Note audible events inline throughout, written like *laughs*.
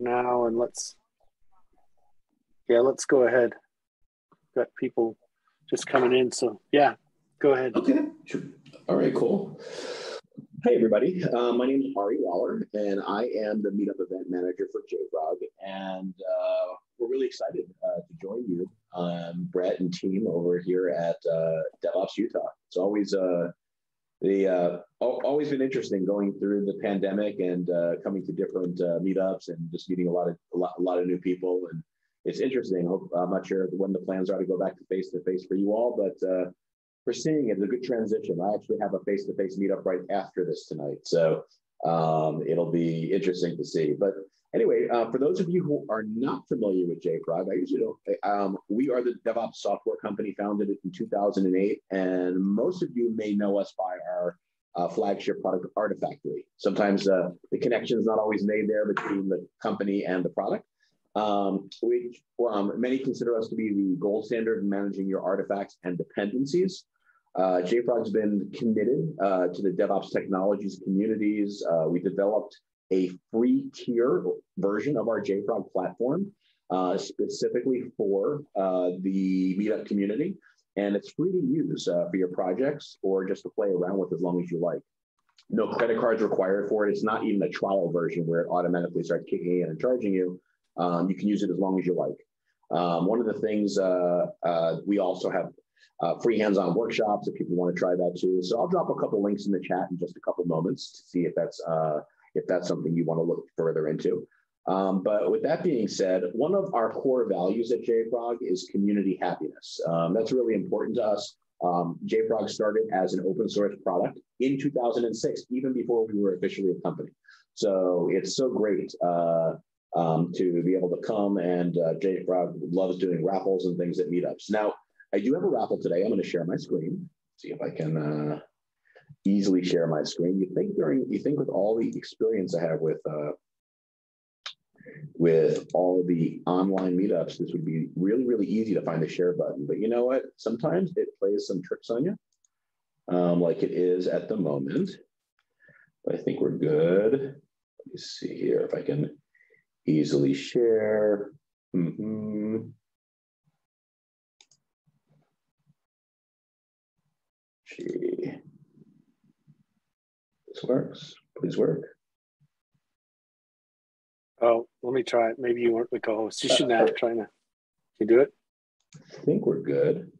now and let's, yeah, let's go ahead. Got people just coming in. So yeah, go ahead. Okay. Sure. All right, cool. Hey, everybody. Uh, my name is Ari Waller, and I am the Meetup event manager for JFrog. And uh, we're really excited uh, to join you, um, Brett and team over here at uh, DevOps Utah. It's always uh, the uh, always been interesting going through the pandemic and uh, coming to different meetups and just meeting a lot of a lot, a lot of new people. And it's interesting. I'm not sure when the plans are to go back to face to face for you all, but we're seeing it. It's a good transition. I actually have a face to face meetup right after this tonight. So um, it'll be interesting to see. But anyway, uh, for those of you who are not familiar with JFrog, I usually don't. Um, we are the DevOps software company founded in 2008, and most of you may know us by our uh, flagship product, Artifactory. Sometimes uh, the connection is not always made there between the company and the product. Um, which um, many consider us to be the gold standard in managing your artifacts and dependencies. Uh, JFrog's been committed uh, to the DevOps technologies communities. Uh, we developed a free tier version of our JFrog platform uh, specifically for uh, the meetup community. And it's free to use uh, for your projects or just to play around with as long as you like. No credit cards required for it. It's not even a trial version where it automatically starts kicking in and charging you. Um, you can use it as long as you like. Um, one of the things we also have uh, free hands-on workshops if people want to try that too. So I'll drop a couple links in the chat in just a couple moments to see if that's uh, if that's something you want to look further into. Um, but with that being said, one of our core values at JFrog is community happiness. Um, that's really important to us. Um, JFrog started as an open source product in 2006, even before we were officially a company. So it's so great uh, um, to be able to come and uh, JFrog loves doing raffles and things at meetups. Now, I do have a raffle today. I'm going to share my screen. See if I can uh, easily share my screen. You think during you think with all the experience I have with uh, with all the online meetups, this would be really really easy to find the share button. But you know what? Sometimes it plays some tricks on you, um, like it is at the moment. But I think we're good. Let me see here if I can easily share. Mm-hmm. Gee. This works. Please work. Oh, let me try it. Maybe you weren't the co-host. You should uh, have trying to. Can you do it? I think we're good.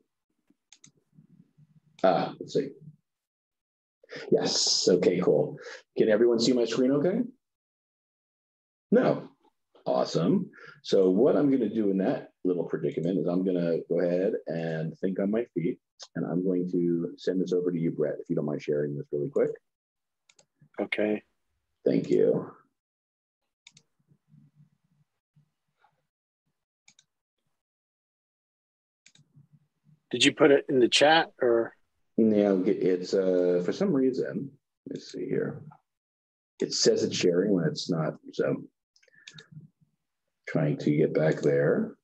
Ah, let's see. Yes. Okay, cool. Can everyone see my screen okay? No. Awesome. So what I'm going to do in that little predicament is I'm going to go ahead and think on my feet. And I'm going to send this over to you, Brett, if you don't mind sharing this really quick. Okay. Thank you. Did you put it in the chat or? Yeah, it's uh, for some reason, let's see here. It says it's sharing when it's not. So trying to get back there.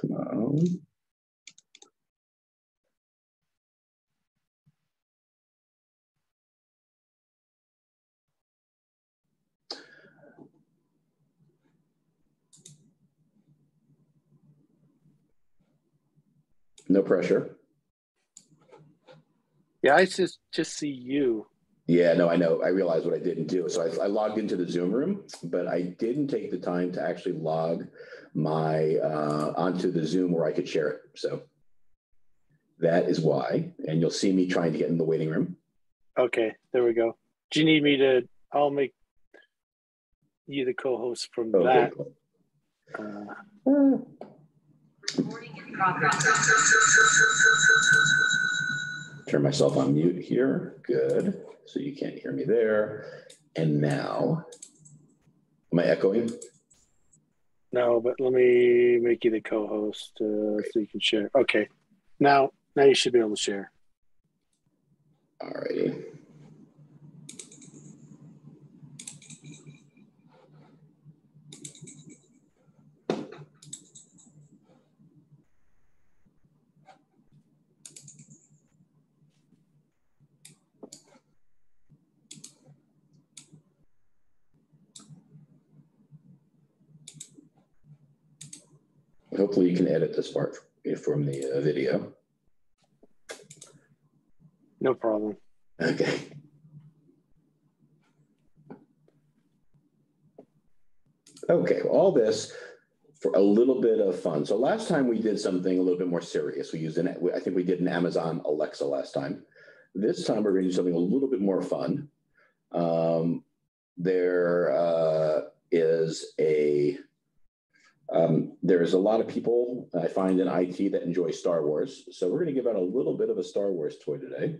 Come on. No pressure. Yeah, I just just see you. Yeah, no, I know. I realized what I didn't do. So I, I, logged into the Zoom room, but I didn't take the time to actually log my uh, onto the Zoom where I could share it. So that is why. And you'll see me trying to get in the waiting room. Okay, there we go. Do you need me to? I'll make you the co-host from okay, that. Cool. Uh, Morning in progress. Turn myself on mute here. Good. So you can't hear me there. And now, am I echoing? No, but let me make you the co-host uh, so you can share. Okay. Now, now you should be able to share. All righty. Hopefully you can edit this part from the uh, video. No problem. Okay. Okay, all this for a little bit of fun. So last time we did something a little bit more serious. We used an, I think we did an Amazon Alexa last time. This time we're going to do something a little bit more fun. Um, there uh, is a um, there's a lot of people I find in IT that enjoy Star Wars. So we're going to give out a little bit of a Star Wars toy today.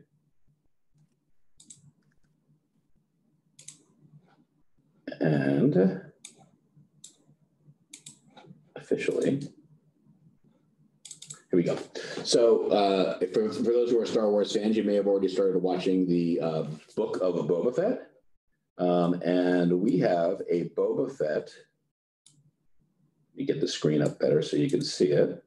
And officially, here we go. So uh, for, for those who are Star Wars fans, you may have already started watching the uh, book of Boba Fett. Um, and we have a Boba Fett you get the screen up better so you can see it.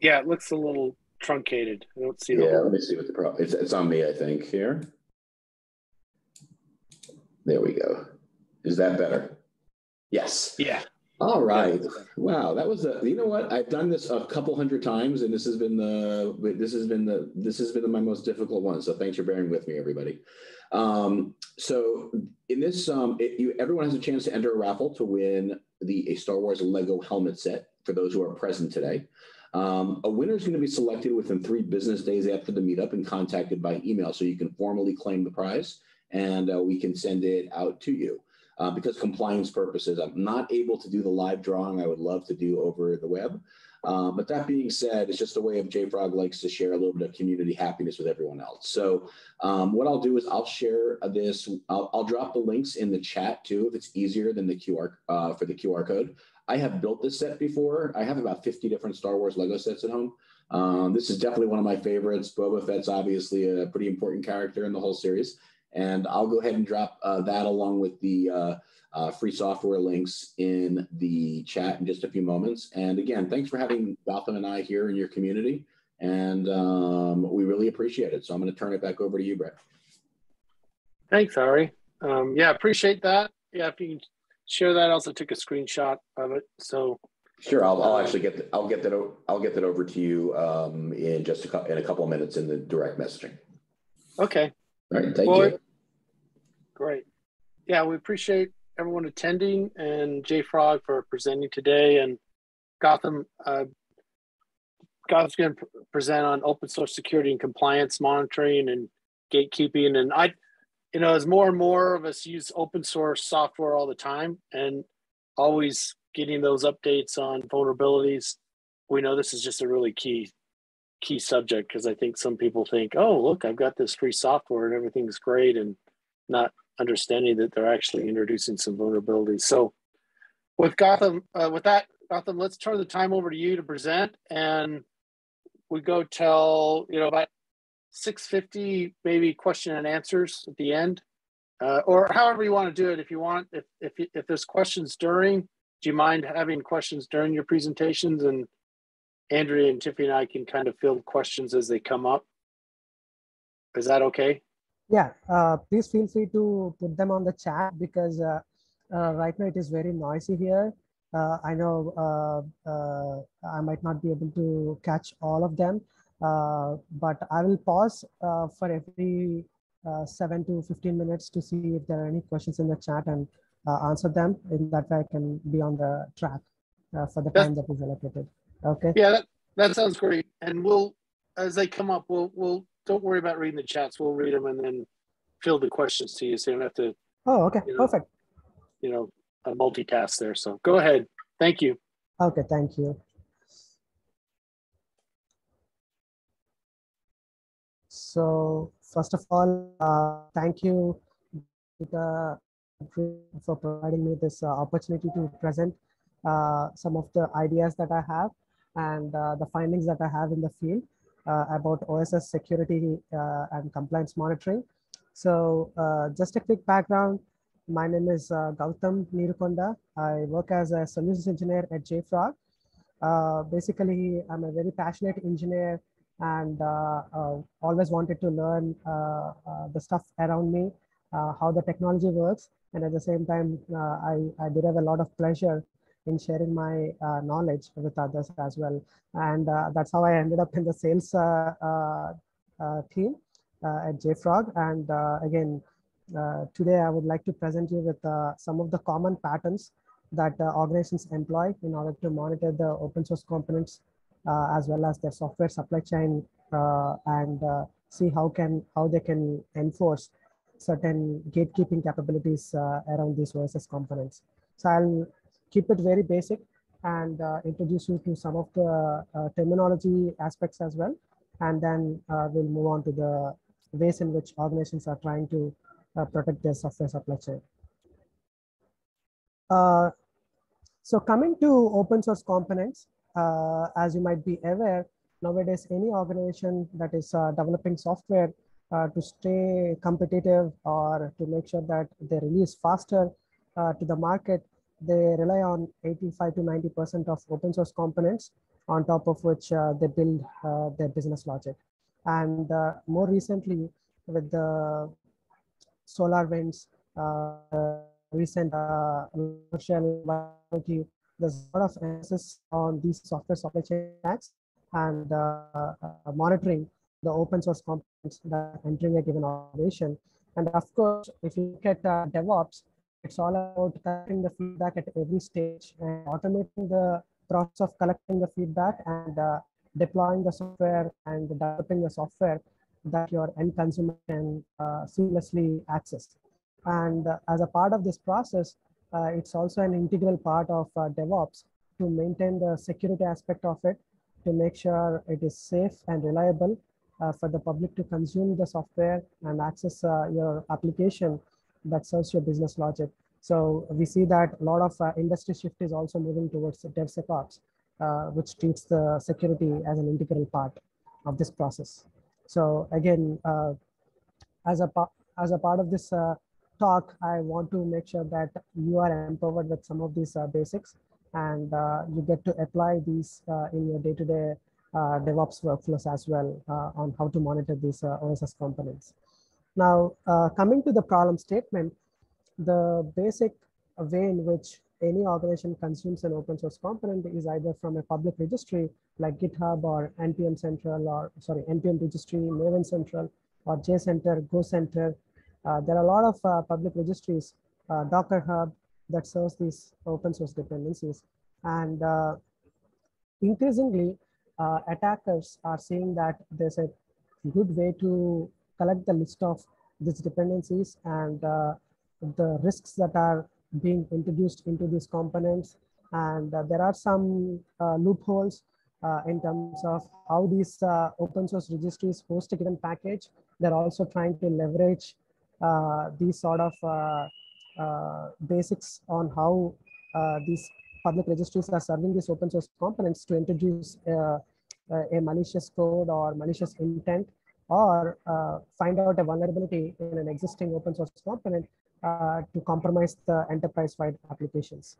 Yeah, it looks a little truncated. I don't see the. Yeah, let me see what the problem. It's it's on me, I think. Here. There we go. Is that better? Yes. Yeah. All right. Wow, that was a. You know what? I've done this a couple hundred times, and this has been the. This has been the. This has been my most difficult one. So thanks for bearing with me, everybody. Um, so in this, um, it, you, everyone has a chance to enter a raffle to win the a Star Wars Lego helmet set for those who are present today. Um, a winner is going to be selected within three business days after the meetup and contacted by email, so you can formally claim the prize and uh, we can send it out to you. Uh, because compliance purposes, I'm not able to do the live drawing I would love to do over the web. Um, but that being said, it's just a way of JFrog likes to share a little bit of community happiness with everyone else. So um, what I'll do is I'll share this. I'll, I'll, drop the links in the chat too, if it's easier than the QR uh, for the QR code. I have built this set before. I have about 50 different Star Wars Lego sets at home. Um, this is definitely one of my favorites. Boba Fett's obviously a pretty important character in the whole series. And I'll go ahead and drop uh, that along with the uh, uh, free software links in the chat in just a few moments. And again, thanks for having Gowtham and I here in your community. And um, we really appreciate it. So I'm going to turn it back over to you, Brett. Thanks, Ari. Um, yeah, appreciate that. Yeah, if you can share that. I also took a screenshot of it. So sure, I'll, I'll actually get the, I'll get that I'll get that over to you um, in just a, in a couple of minutes in the direct messaging. Okay. All right. Thank well, you. Great. Yeah, we appreciate everyone attending and JFrog for presenting today. And Gowtham, uh, Gowtham's going to present on open source security and compliance monitoring and gatekeeping. And I, you know, as more and more of us use open source software all the time and always getting those updates on vulnerabilities, we know this is just a really key key subject because I think some people think, oh, look, I've got this free software and everything's great, and not understanding that they're actually introducing some vulnerabilities. So with Gowtham, uh, with that, Gowtham, let's turn the time over to you to present. And we go till, you know, about 650, maybe question and answers at the end. Uh, or however you want to do it. If you want, if, if, if there's questions during, do you mind having questions during your presentations? And Andrea and Tiffany and I can kind of field questions as they come up. Is that okay? Yeah, uh, please feel free to put them on the chat because uh, uh, right now it is very noisy here. Uh, I know uh, uh, I might not be able to catch all of them, but I will pause for every seven to 15 minutes to see if there are any questions in the chat and answer them. In that way, I can be on the track for the time that is allocated. Okay. Yeah, that, that sounds great. And we'll, as they come up, we'll we'll don't worry about reading the chats. We'll read them and then fill the questions to you, so you don't have to. Oh, okay, you know, perfect. You know, a multitask there. So go ahead. Thank you. Okay, thank you. So first of all, uh, thank you for providing me this uh, opportunity to present uh, some of the ideas that I have and uh, the findings that I have in the field. Uh, about OSS security uh, and compliance monitoring. So uh, just a quick background. My name is uh, Gowtham Neerukonda. I work as a solutions engineer at JFrog. Uh, basically, I'm a very passionate engineer and uh, always wanted to learn the stuff around me, how the technology works. And at the same time, I, I derive a lot of pleasure in sharing my uh, knowledge with others as well. And uh, that's how I ended up in the sales uh, uh, uh, team at JFrog. And again, today I would like to present you with some of the common patterns that organizations employ in order to monitor the open source components as well as their software supply chain and see how can how they can enforce certain gatekeeping capabilities uh, around these OSS components. So I'll keep it very basic and uh, introduce you to some of the uh, terminology aspects as well. And then uh, we'll move on to the ways in which organizations are trying to uh, protect their software supply chain. Uh, so coming to open source components, as you might be aware, nowadays any organization that is developing software uh, to stay competitive or to make sure that they release faster uh, to the market, they rely on 85 to 90% of open source components on top of which uh, they build uh, their business logic. And uh, more recently, with the SolarWinds, uh, recent commercial there's a lot of emphasis on these software supply chain and monitoring the open source components that are entering a given organization. And of course, if you look at uh, DevOps, it's all about collecting the feedback at every stage and automating the process of collecting the feedback and uh, deploying the software and developing the software that your end consumer can uh, seamlessly access. And uh, as a part of this process, uh, it's also an integral part of uh, DevOps to maintain the security aspect of it, to make sure it is safe and reliable uh, for the public to consume the software and access your application that serves your business logic. So we see that a lot of uh, industry shift is also moving towards DevSecOps, uh, which treats the security as an integral part of this process. So again, uh, as a as a part of this uh, talk, I want to make sure that you are empowered with some of these basics and you get to apply these in your day-to-day -day uh, DevOps workflows as well uh, on how to monitor these uh, OSS components. Now, coming to the problem statement, the basic way in which any organization consumes an open source component is either from a public registry like GitHub or NPM Central or sorry, NPM registry, Maven Central or JCenter, GoCenter. Uh, there are a lot of uh, public registries, uh, Docker Hub that serves these open source dependencies. And increasingly, uh, attackers are seeing that there's a good way to collect the list of these dependencies and uh, the risks that are being introduced into these components. And uh, there are some uh, loopholes uh, in terms of how these uh, open source registries host a given package. They're also trying to leverage these sort of basics on how these public registries are serving these open source components to introduce uh, uh, a malicious code or malicious intent or uh, find out a vulnerability in an existing open source component uh, to compromise the enterprise-wide applications.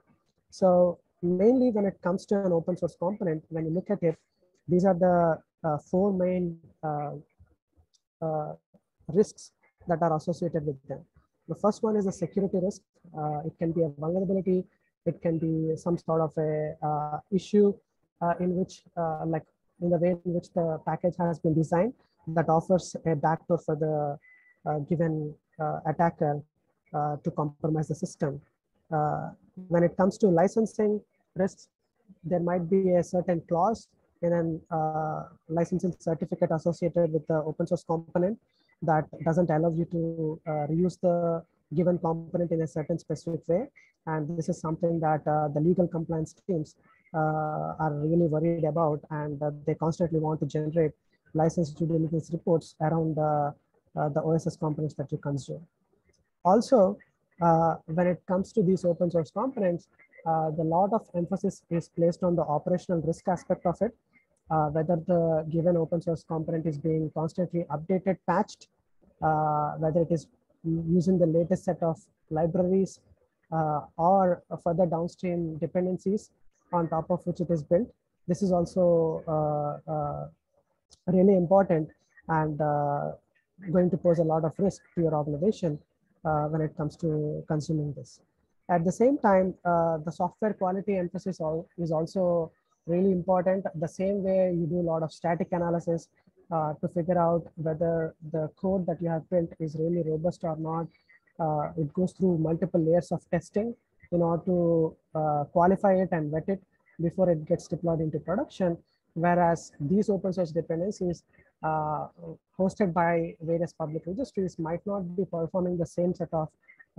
So mainly when it comes to an open source component, when you look at it, these are the uh, four main uh, uh, risks that are associated with them. The first one is a security risk. it can be a vulnerability it can be some sort of a uh, issue uh, in which, uh, like in the way in which the package has been designed that offers a backdoor for the uh, given uh, attacker uh, to compromise the system. when it comes to licensing risks, there might be a certain clause in a licensing certificate associated with the open source component that doesn't allow you to reuse the given component in a certain specific way. And this is something that uh, the legal compliance teams uh, are really worried about. And uh, they constantly want to generate license due diligence reports around uh, the OSS components that you consume. Also, uh, when it comes to these open source components, uh, the lot of emphasis is placed on the operational risk aspect of it, uh, whether the given open source component is being constantly updated, patched, uh, whether it is using the latest set of libraries uh, or further downstream dependencies on top of which it is built. This is also uh, uh, really important and uh, going to pose a lot of risk to your organization uh, when it comes to consuming this. At the same time, uh, the software quality emphasis is also really important. The same way you do a lot of static analysis uh, to figure out whether the code that you have built is really robust or not. Uh, it goes through multiple layers of testing in order to uh, qualify it and vet it before it gets deployed into production. Whereas these open source dependencies uh, hosted by various public registries might not be performing the same set of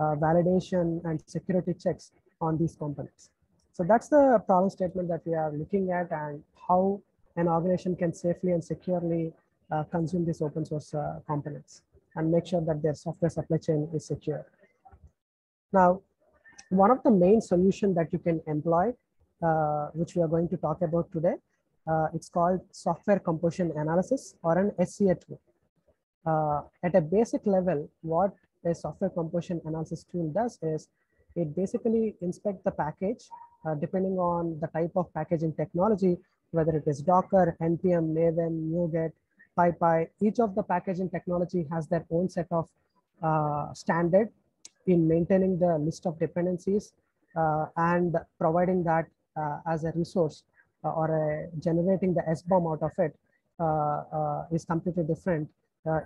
uh, validation and security checks on these components. So that's the problem statement that we are looking at and how an organization can safely and securely uh, consume these open source uh, components and make sure that their software supply chain is secure. Now, one of the main solution that you can employ, uh, which we are going to talk about today, uh, it's called software composition analysis or an SCA tool. Uh, at a basic level, what a software composition analysis tool does is it basically inspect the package uh, depending on the type of packaging technology, whether it is Docker, NPM, Maven, NuGet, PyPI. Each of the packaging technology has their own set of uh, standard in maintaining the list of dependencies uh, and providing that uh, as a resource or a generating the SBOM out of it uh, is completely different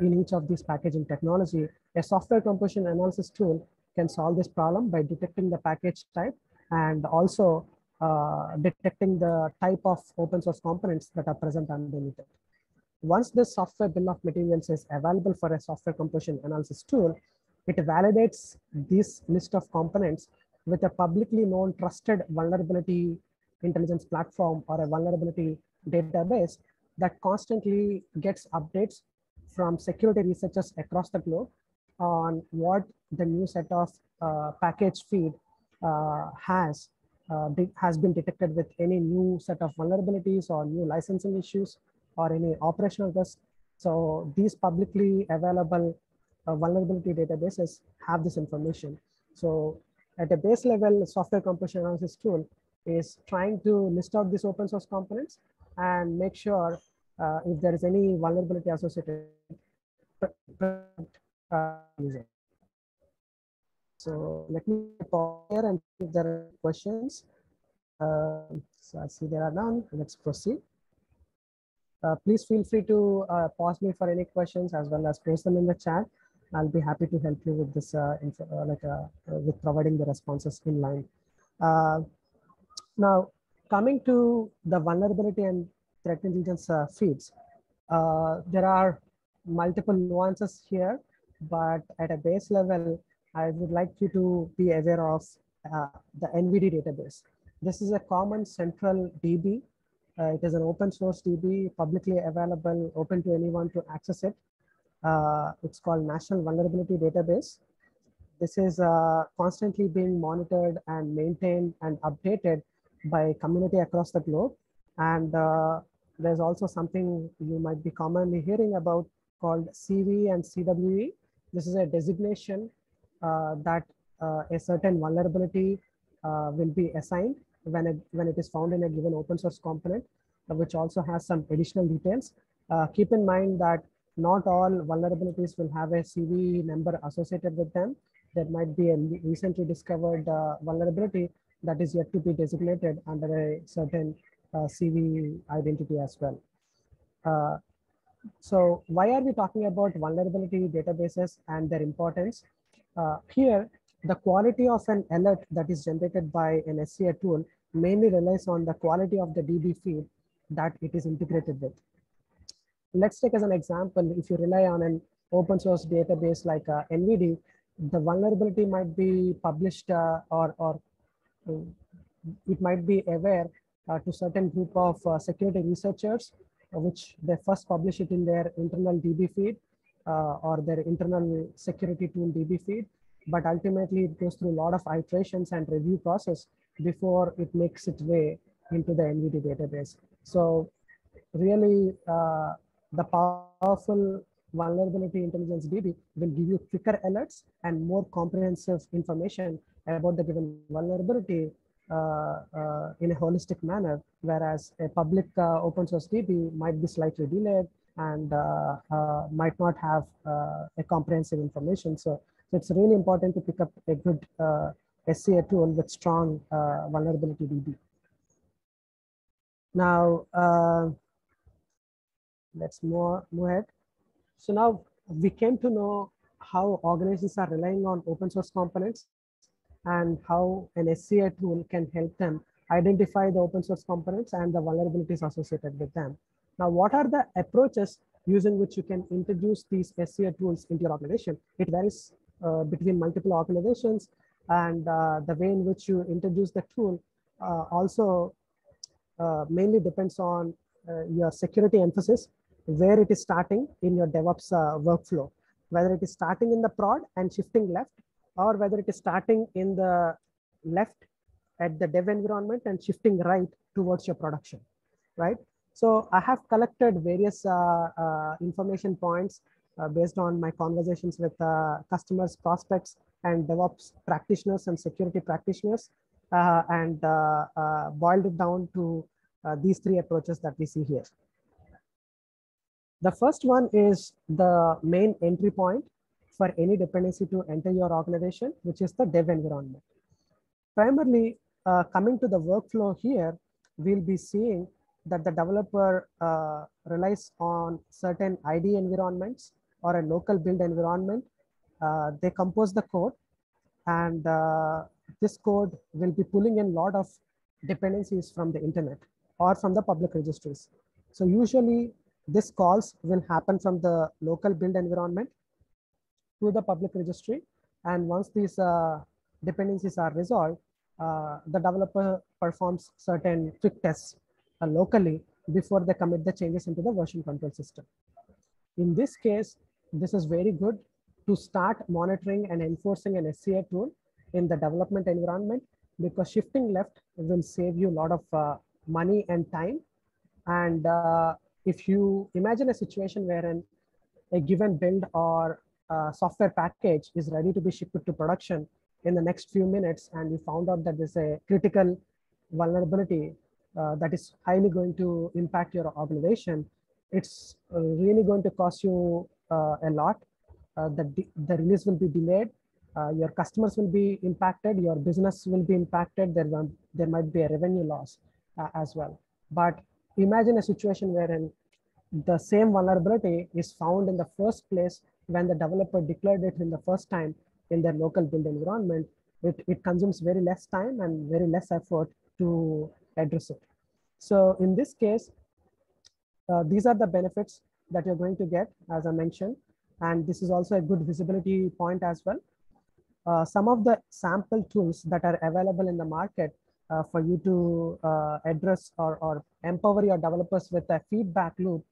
in each of these packaging technology. A software composition analysis tool can solve this problem by detecting the package type and also uh, detecting the type of open source components that are present underneath it. Once this software bill of materials is available for a software composition analysis tool, it validates this list of components with a publicly known trusted vulnerability intelligence platform or a vulnerability database that constantly gets updates from security researchers across the globe on what the new set of uh, package feed uh, has uh, has been detected with any new set of vulnerabilities or new licensing issues or any operational risk. So these publicly available uh, vulnerability databases have this information. So at a base level, software composition analysis tool is trying to list out these open source components and make sure uh, if there is any vulnerability associated uh, so let me pause here and if there are questions. Uh, so I see there are none. Let's proceed. Uh, please feel free to uh, pause me for any questions as well as post them in the chat. I'll be happy to help you with this, uh, info, uh, like uh, with providing the responses in line. Now, coming to the vulnerability and threat intelligence feeds, there are multiple nuances here, but at a base level, I would like you to be aware of uh, the NVD database. This is a common central DB. Uh, it is an open source DB, publicly available, open to anyone to access it. Uh, it's called National Vulnerability Database. This is uh, constantly being monitored and maintained and updated by community across the globe. And uh, there's also something you might be commonly hearing about called CVE and CWE. This is a designation uh, that uh, a certain vulnerability uh, will be assigned when it, when it is found in a given open source component, which also has some additional details. keep in mind that not all vulnerabilities will have a CVE number associated with them. There might be a recently discovered uh, vulnerability that is yet to be designated under a certain uh, CVE identity as well. Uh, so why are we talking about vulnerability databases and their importance? Uh, here, the quality of an alert that is generated by an SCA tool mainly relies on the quality of the DB feed that it is integrated with. Let's take as an example, if you rely on an open source database like uh, NVD, the vulnerability might be published uh, or, or it might be aware uh, to certain group of uh, security researchers, which they first publish it in their internal DB feed uh, or their internal security tool DB feed, but ultimately it goes through a lot of iterations and review process before it makes its way into the NVD database. So really uh, the powerful vulnerability intelligence DB will give you quicker alerts and more comprehensive information about the given vulnerability uh, uh, in a holistic manner, whereas a public uh, open source DB might be slightly delayed and might not have a comprehensive information. So, so, it's really important to pick up a good SCA tool with strong vulnerability DB. Now, let's move, move ahead. So now we came to know how organizations are relying on open source components and how an SCA tool can help them identify the open source components and the vulnerabilities associated with them. Now, what are the approaches using which you can introduce these SCA tools into your organization? It varies uh, between multiple organizations and uh, the way in which you introduce the tool uh, also uh, mainly depends on uh, your security emphasis, where it is starting in your DevOps uh, workflow, whether it is starting in the prod and shifting left, or whether it is starting in the left at the dev environment and shifting right towards your production, right? So I have collected various uh, uh, information points uh, based on my conversations with customers, prospects, and DevOps practitioners and security practitioners, and boiled it down to these three approaches that we see here. The first one is the main entry point for any dependency to enter your organization, which is the dev environment. Primarily, uh, coming to the workflow here, we'll be seeing that the developer uh, relies on certain ID environments or a local build environment. Uh, they compose the code and uh, this code will be pulling in a lot of dependencies from the internet or from the public registries. So usually this calls will happen from the local build environment to the public registry. And once these uh, dependencies are resolved, uh, the developer performs certain quick tests uh, locally before they commit the changes into the version control system. In this case, this is very good to start monitoring and enforcing an SCA tool in the development environment because shifting left will save you a lot of uh, money and time. And uh, if you imagine a situation wherein a given build or uh, software package is ready to be shipped to production in the next few minutes and you found out that there's a critical vulnerability uh, that is highly going to impact your organization, it's uh, really going to cost you uh, a lot. Uh, the, the release will be delayed. Uh, your customers will be impacted. Your business will be impacted. There, there might be a revenue loss uh, as well. But imagine a situation wherein the same vulnerability is found in the first place when the developer declared it in the first time in their local build environment. It, it consumes very less time and very less effort to address it. So in this case, uh, these are the benefits that you're going to get, as I mentioned. And this is also a good visibility point as well. Uh, some of the sample tools that are available in the market uh, for you to uh, address or, or empower your developers with a feedback loop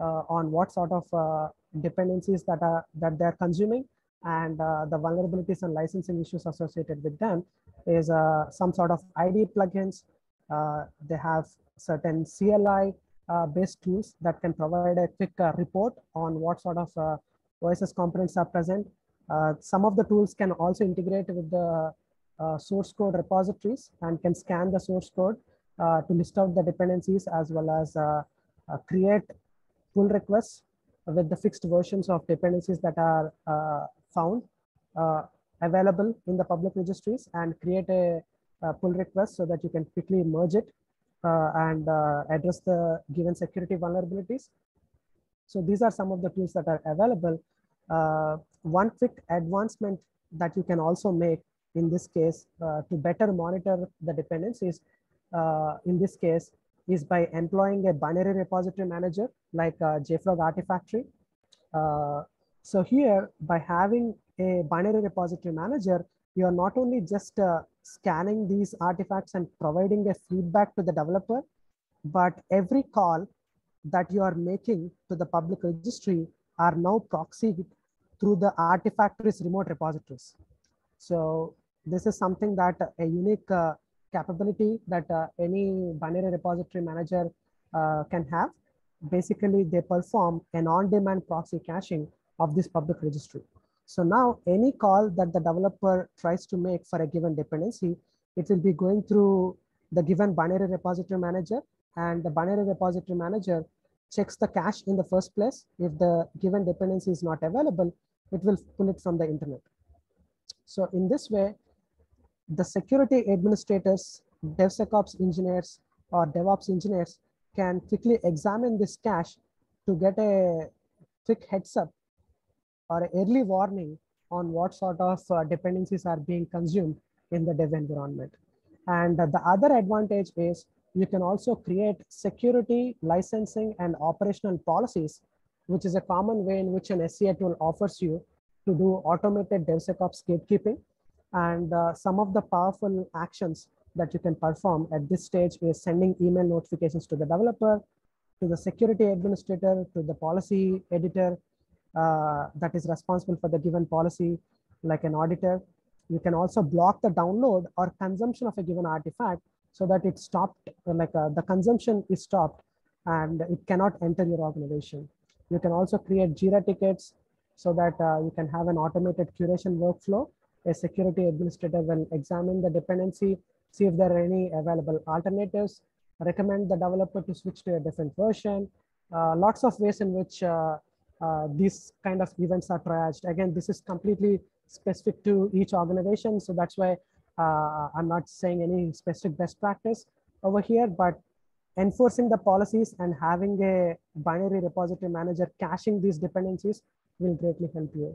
uh, on what sort of uh, dependencies that are that they're consuming and uh, the vulnerabilities and licensing issues associated with them is uh, some sort of ID plugins, uh, they have certain CLI uh, based tools that can provide a quick uh, report on what sort of uh, OSS components are present. some of the tools can also integrate with the source code repositories and can scan the source code to list out the dependencies as well as create pull requests with the fixed versions of dependencies that are uh, found uh, available in the public registries and create a uh, pull request so that you can quickly merge it uh, and uh, address the given security vulnerabilities. So these are some of the tools that are available. one quick advancement that you can also make in this case to better monitor the dependencies in this case is by employing a binary repository manager like uh, JFrog Artifactory. Uh, so here, by having a binary repository manager, you are not only just uh, scanning these artifacts and providing a feedback to the developer, but every call that you are making to the public registry are now proxied through the Artifactory's remote repositories. So this is something that a unique uh, capability that uh, any binary repository manager uh, can have. Basically, they perform an on-demand proxy caching of this public registry. So now any call that the developer tries to make for a given dependency, it will be going through the given binary repository manager and the binary repository manager checks the cache in the first place. If the given dependency is not available, it will pull it from the internet. So in this way, the security administrators, DevSecOps engineers, or DevOps engineers can quickly examine this cache to get a quick heads up or early warning on what sort of uh, dependencies are being consumed in the dev environment. And uh, the other advantage is you can also create security, licensing, and operational policies, which is a common way in which an SCA tool offers you to do automated DevSecOps gatekeeping. And uh, some of the powerful actions that you can perform at this stage is sending email notifications to the developer, to the security administrator, to the policy editor uh, that is responsible for the given policy, like an auditor. You can also block the download or consumption of a given artifact so that it stopped, like uh, the consumption is stopped and it cannot enter your organization. You can also create JIRA tickets so that uh, you can have an automated curation workflow. A security administrator will examine the dependency, see if there are any available alternatives, recommend the developer to switch to a different version. Uh, lots of ways in which uh, uh, these kind of events are triaged. Again, this is completely specific to each organization. So that's why uh, I'm not saying any specific best practice over here, but enforcing the policies and having a binary repository manager caching these dependencies will greatly help you.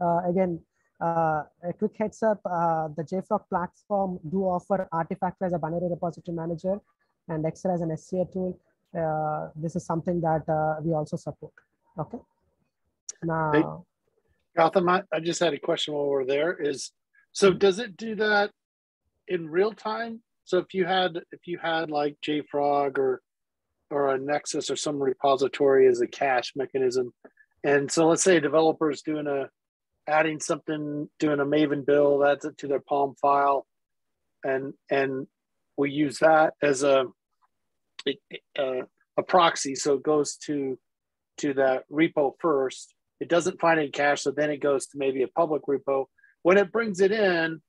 Uh, again, uh, a quick heads up, uh, the JFrog platform do offer Artifactory as a binary repository manager and Xray as an SCA tool. Uh, this is something that uh, we also support. Okay. Now, hey, Gowtham, I, I just had a question while we're there. Is so does it do that in real time? So if you had if you had like JFrog or or a Nexus or some repository as a cache mechanism, and so let's say a developer is doing a adding something, doing a Maven build, adds it to their POM file, and and we use that as a a, a proxy. So it goes to to that repo first. It doesn't find any cache, so then it goes to maybe a public repo. When it brings it in,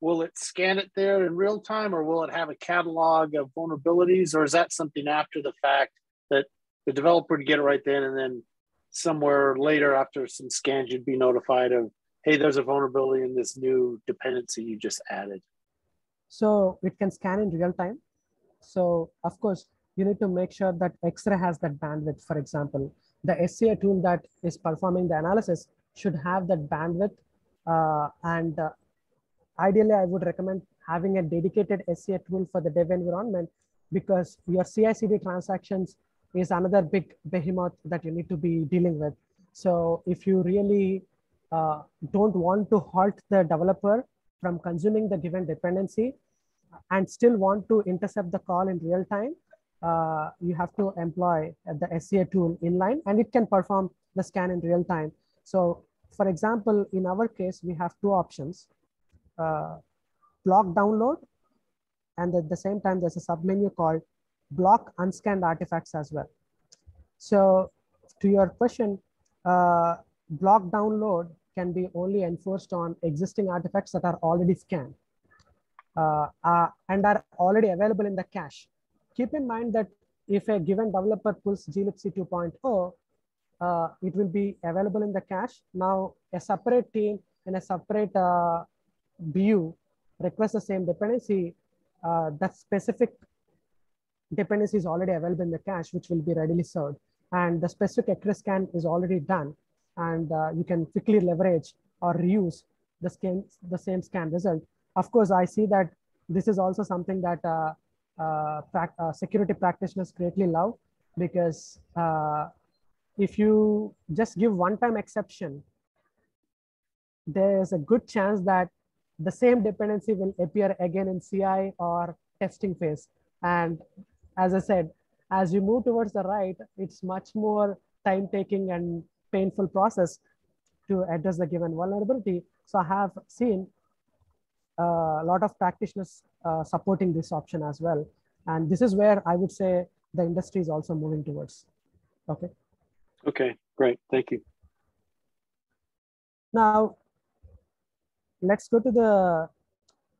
will it scan it there in real time or will it have a catalog of vulnerabilities or is that something after the fact that the developer would get it right then and then somewhere later after some scans you'd be notified of hey there's a vulnerability in this new dependency you just added so it can scan in real time so of course you need to make sure that Xray has that bandwidth for example the SCA tool that is performing the analysis should have that bandwidth. Uh, and uh, ideally, I would recommend having a dedicated SCA tool for the dev environment because your CI/CD transactions is another big behemoth that you need to be dealing with. So if you really uh, don't want to halt the developer from consuming the given dependency and still want to intercept the call in real time, uh, you have to employ the SCA tool inline and it can perform the scan in real time. So for example, in our case, we have two options, uh, block download, and at the same time, there's a submenu called block unscanned artifacts as well. So to your question, uh, block download can be only enforced on existing artifacts that are already scanned uh, uh, and are already available in the cache keep in mind that if a given developer pulls glibc 2.0, uh, it will be available in the cache. Now, a separate team in a separate uh, view requests the same dependency. Uh, that specific dependency is already available in the cache, which will be readily served. And the specific Xray scan is already done. And uh, you can quickly leverage or reuse the, scan, the same scan result. Of course, I see that this is also something that uh, uh, uh, security practitioners greatly love because uh, if you just give one-time exception, there's a good chance that the same dependency will appear again in CI or testing phase. And as I said, as you move towards the right, it's much more time-taking and painful process to address the given vulnerability. So I have seen a lot of practitioners uh, supporting this option as well. And this is where I would say the industry is also moving towards. Okay. Okay, great. Thank you. Now, let's go to the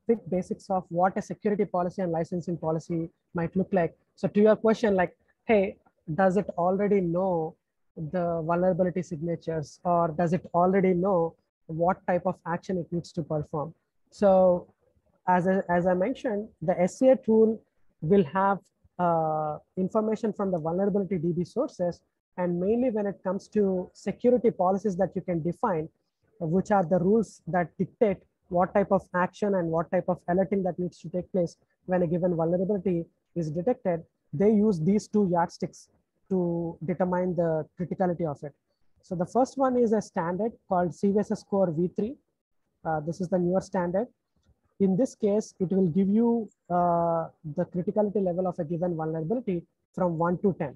quick basics of what a security policy and licensing policy might look like. So to your question, like, hey, does it already know the vulnerability signatures or does it already know what type of action it needs to perform? So as as I mentioned, the SCA tool will have uh, information from the vulnerability DB sources. And mainly when it comes to security policies that you can define, which are the rules that dictate what type of action and what type of alerting that needs to take place when a given vulnerability is detected, they use these two yardsticks to determine the criticality of it. So the first one is a standard called CVSS score V3. Uh, this is the newer standard. In this case, it will give you uh, the criticality level of a given vulnerability from 1 to 10.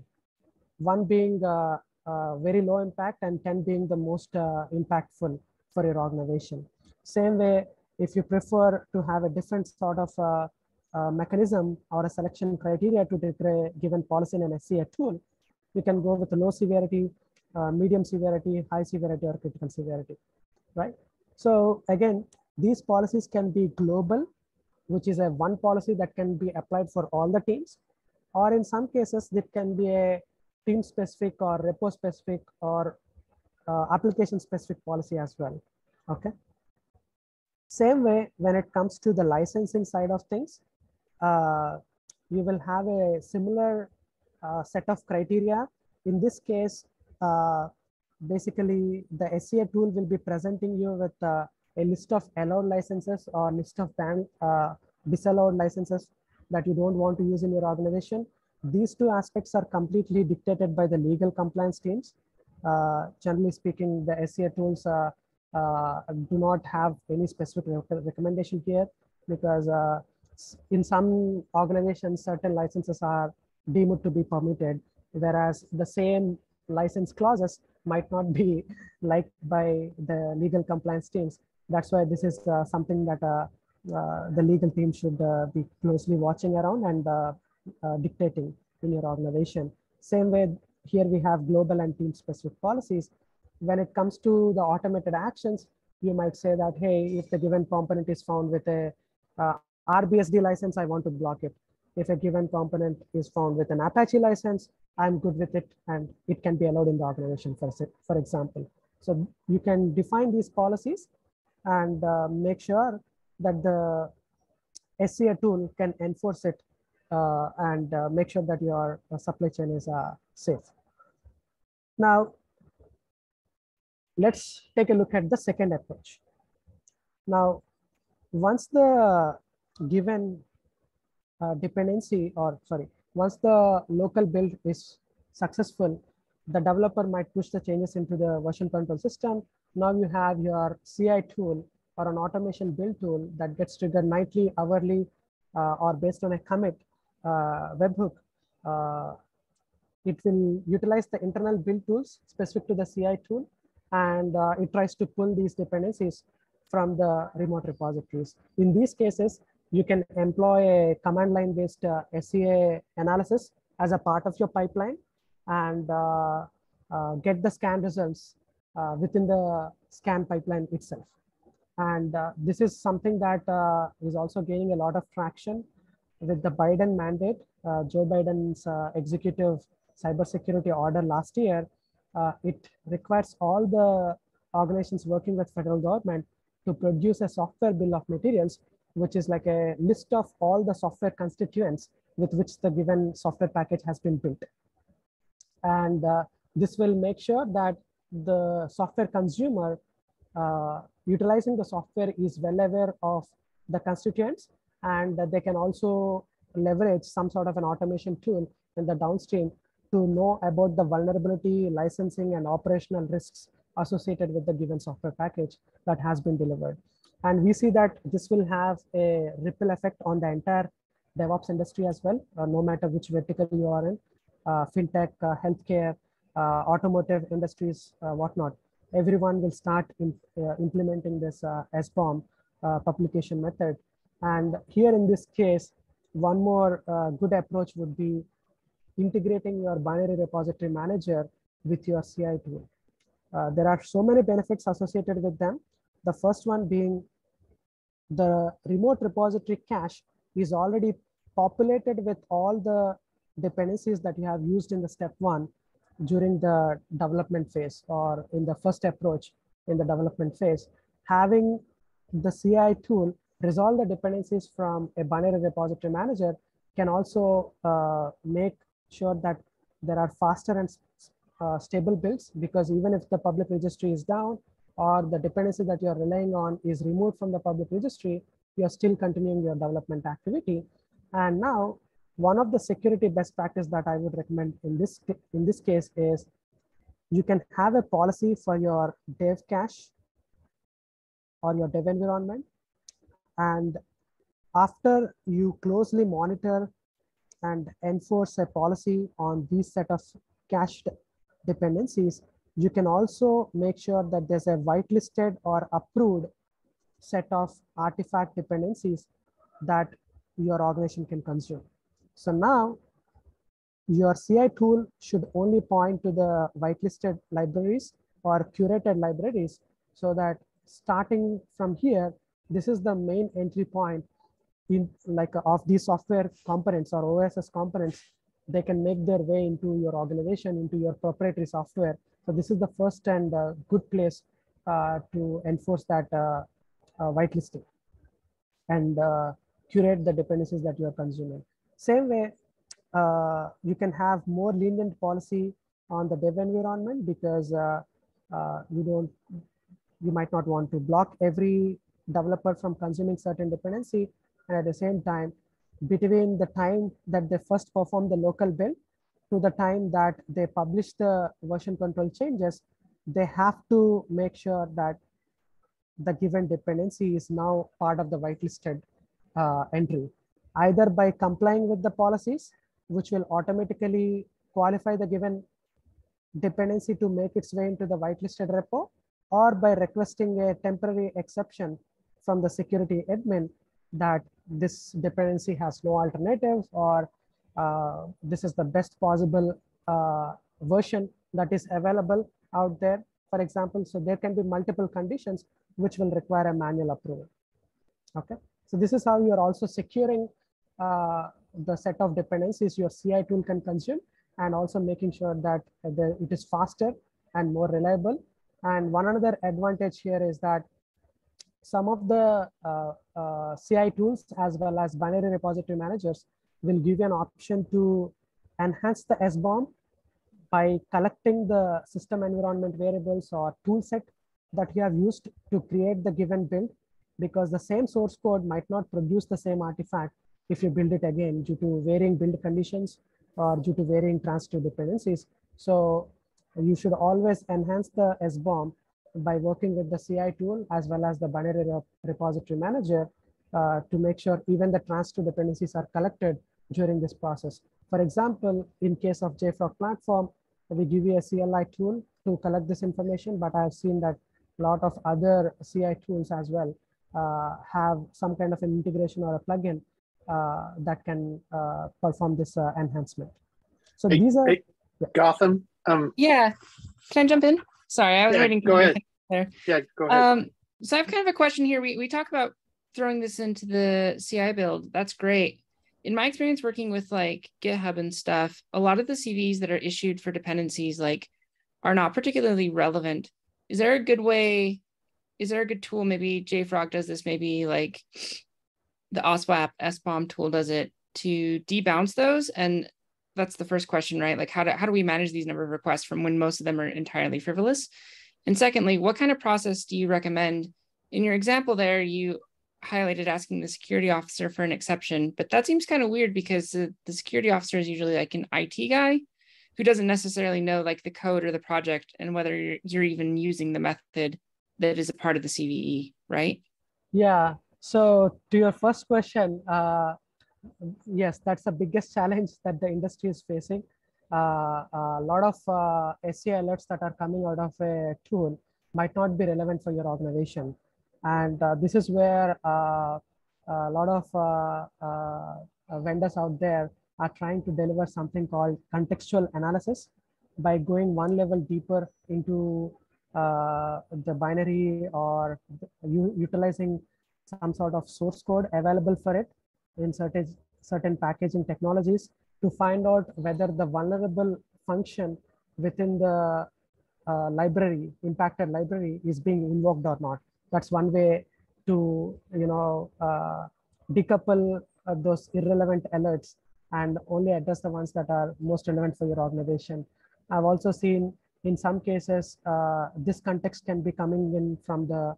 1 being uh, uh very low impact and 10 being the most uh, impactful for your organization. Same way, if you prefer to have a different sort of uh, mechanism or a selection criteria to declare given policy in an SCA tool, you can go with low severity, uh, medium severity, high severity, or critical severity, right? So again, these policies can be global, which is a one policy that can be applied for all the teams, or in some cases, it can be a team specific or repo specific or uh, application specific policy as well, okay? Same way, when it comes to the licensing side of things, uh, you will have a similar uh, set of criteria. In this case, uh, basically the SCA tool will be presenting you with uh, a list of allowed licenses or list of banned, uh, disallowed licenses that you don't want to use in your organization. These two aspects are completely dictated by the legal compliance teams. Uh, generally speaking, the SCA tools do not have any specific recommendation here because in some organizations, certain licenses are deemed to be permitted, whereas the same license clauses might not be *laughs* liked by the legal compliance teams. That's why this is uh, something that uh, uh, the legal team should uh, be closely watching around and uh, uh, dictating in your organization. Same way, here we have global and team specific policies. When it comes to the automated actions, you might say that, hey, if the given component is found with a RBSD license, I want to block it. If a given component is found with an Apache license, I'm good with it and it can be allowed in the organization, for, for example. So you can define these policies and uh, make sure that the SCA tool can enforce it uh, and uh, make sure that your uh, supply chain is uh, safe. Now, let's take a look at the second approach. Now, once the given uh, dependency or sorry, once the local build is successful, the developer might push the changes into the version control system. Now you have your CI tool or an automation build tool that gets triggered nightly, hourly, uh, or based on a commit uh, webhook. Uh, it will utilize the internal build tools specific to the CI tool, and uh, it tries to pull these dependencies from the remote repositories. In these cases, you can employ a command line based uh, SCA analysis as a part of your pipeline and uh, uh, get the scan results uh, within the scan pipeline itself. And uh, this is something that uh, is also gaining a lot of traction with the Biden mandate. Joe Biden's executive cybersecurity order last year, it requires all the organizations working with federal government to produce a software bill of materials which is like a list of all the software constituents with which the given software package has been built. And uh, this will make sure that the software consumer uh, utilizing the software is well aware of the constituents and that they can also leverage some sort of an automation tool in the downstream to know about the vulnerability, licensing, and operational risks associated with the given software package that has been delivered. And we see that this will have a ripple effect on the entire DevOps industry as well, uh, no matter which vertical you are in, uh, fintech, uh, healthcare, uh, automotive industries, uh, whatnot. Everyone will start in, uh, implementing this SBOM publication method. And here in this case, one more good approach would be integrating your binary repository manager with your CI tool. there are so many benefits associated with them. The first one being the remote repository cache is already populated with all the dependencies that you have used in the step one during the development phase or in the first approach in the development phase. Having the CI tool resolve the dependencies from a binary repository manager can also uh, make sure that there are faster and uh, stable builds because even if the public registry is down or the dependency that you're relying on is removed from the public registry, you're still continuing your development activity. And now one of the security best practice that I would recommend in this, in this case is you can have a policy for your dev cache or your dev environment. And after you closely monitor and enforce a policy on these set of cached dependencies, you can also make sure that there's a whitelisted or approved set of artifact dependencies that your organization can consume. So now your CI tool should only point to the whitelisted libraries or curated libraries so that starting from here, this is the main entry point in like of these software components or OSS components, they can make their way into your organization, into your proprietary software. So this is the first and uh, good place uh, to enforce that uh, uh whitelisting and uh, curate the dependencies that you are consuming. Same way, uh, you can have more lenient policy on the dev environment because you don't, you might not want to block every developer from consuming certain dependency and at the same time between the time that they first perform the local build to the time that they publish the version control changes, they have to make sure that the given dependency is now part of the whitelisted uh, entry, either by complying with the policies, which will automatically qualify the given dependency to make its way into the whitelisted repo, or by requesting a temporary exception from the security admin that this dependency has no alternatives or uh, this is the best possible uh, version that is available out there, for example. So there can be multiple conditions which will require a manual approval. Okay, so this is how you're also securing uh, the set of dependencies your CI tool can consume and also making sure that the, it is faster and more reliable. And one another advantage here is that some of the uh, uh, CI tools as well as binary repository managers will give you an option to enhance the SBOM by collecting the system environment variables or toolset that you have used to create the given build because the same source code might not produce the same artifact if you build it again due to varying build conditions or due to varying transitive dependencies. So you should always enhance the SBOM by working with the CI tool as well as the binary repository manager uh, to make sure even the transitive dependencies are collected during this process. For example, in case of JFrog platform, we give you a CLI tool to collect this information, but I've seen that a lot of other CI tools as well uh, have some kind of an integration or a plugin uh, that can uh, perform this uh, enhancement. So hey, these are hey, Gowtham. Um, yeah, can I jump in? Sorry, I was yeah, waiting. Go ahead. There. Yeah, go ahead. Um, so I have kind of a question here. We we talk about throwing this into the CI build. That's great. In my experience working with like GitHub and stuff, a lot of the CVEs that are issued for dependencies like are not particularly relevant. Is there a good way? Is there a good tool? Maybe JFrog does this. Maybe like the OSPOApp SBOM tool does it to debounce those. And that's the first question, right? Like how do how do we manage these number of requests from when most of them are entirely frivolous? And secondly, what kind of process do you recommend? In your example there, you highlighted asking the security officer for an exception, but that seems kind of weird because the, the security officer is usually like an IT guy who doesn't necessarily know like the code or the project and whether you're, you're even using the method that is a part of the CVE, right? Yeah. So to your first question, uh, yes, that's the biggest *laughs* challenge that the industry is facing. Uh, a lot of uh, alerts that are coming out of a tool might not be relevant for your organization. And uh, this is where uh, a lot of uh, uh, vendors out there are trying to deliver something called contextual analysis by going one level deeper into the binary or utilizing some sort of source code available for it in certain certain packaging technologies to find out whether the vulnerable function within the uh, library, impacted library, is being invoked or not. That's one way to, you know, uh, decouple uh, those irrelevant alerts and only address the ones that are most relevant for your organization. I've also seen in some cases, uh, this context can be coming in from the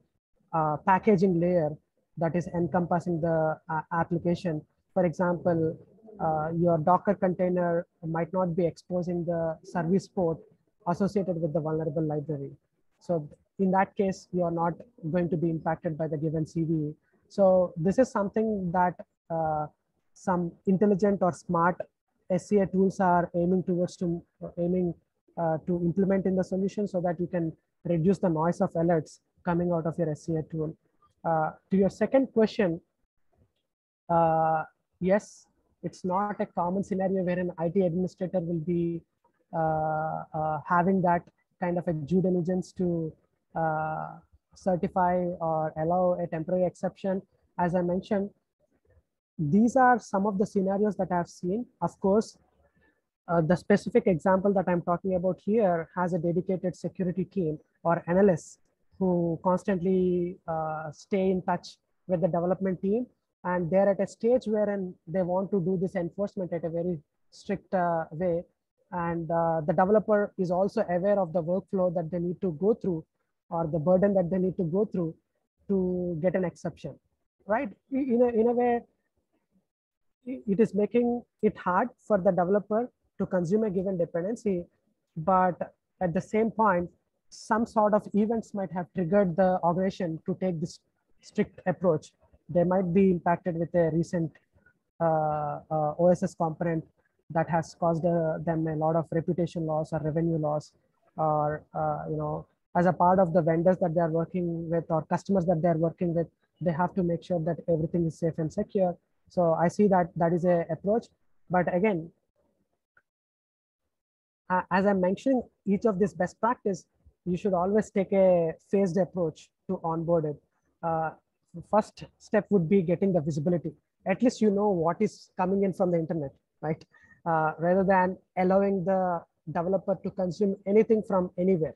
uh, packaging layer that is encompassing the uh, application. For example, uh, your Docker container might not be exposing the service port associated with the vulnerable library. So in that case, you are not going to be impacted by the given CVE. So this is something that uh, some intelligent or smart SCA tools are aiming towards to aiming uh, to implement in the solution so that you can reduce the noise of alerts coming out of your SCA tool. Uh, to your second question, uh, yes, it's not a common scenario where an IT administrator will be uh, uh, having that kind of a due diligence to uh, certify or allow a temporary exception. As I mentioned, these are some of the scenarios that I've seen. Of course, the specific example that I'm talking about here has a dedicated security team or analysts who constantly uh, stay in touch with the development team. And they're at a stage wherein they want to do this enforcement at a very strict uh, way. And uh, the developer is also aware of the workflow that they need to go through or the burden that they need to go through to get an exception, right? In a, in a way, it is making it hard for the developer to consume a given dependency, but at the same point, some sort of events might have triggered the organization to take this strict approach. They might be impacted with a recent uh, uh, OSS component that has caused uh, them a lot of reputation loss or revenue loss, or uh, you know, as a part of the vendors that they are working with or customers that they are working with, they have to make sure that everything is safe and secure. So I see that that is a approach. But again, as I'm mentioning each of this best practice, you should always take a phased approach to onboard it. Uh, first step would be getting the visibility. At least you know what is coming in from the internet, right? Uh, rather than allowing the developer to consume anything from anywhere,